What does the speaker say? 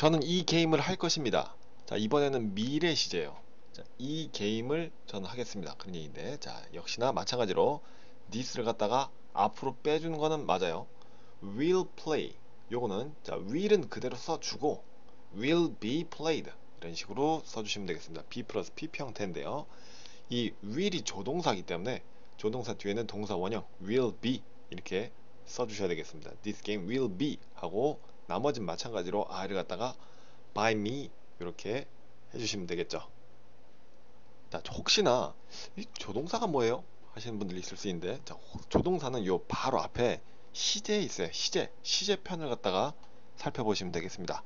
저는 이 게임을 할 것입니다. 자, 이번에는 미래 시제예요. 자, 이 게임을 저는 하겠습니다. 그런 얘기인데, 자, 역시나 마찬가지로 this를 갖다가 앞으로 빼주는 거는 맞아요. will play. 요거는 자, will은 그대로 써주고 will be played 이런 식으로 써주시면 되겠습니다. b 플러스 p 형태인데요. 이 will이 조동사기 때문에 조동사 뒤에는 동사 원형 will be 이렇게 써주셔야 되겠습니다. This game will be 하고 나머지는 마찬가지로 I를 갖다가 by me 이렇게 해주시면 되겠죠. 자, 혹시나 이 조동사가 뭐예요? 하시는 분들이 있을 수 있는데 자, 조동사는 요 바로 앞에 시제에 있어요. 시제, 시제편을 갖다가 살펴보시면 되겠습니다.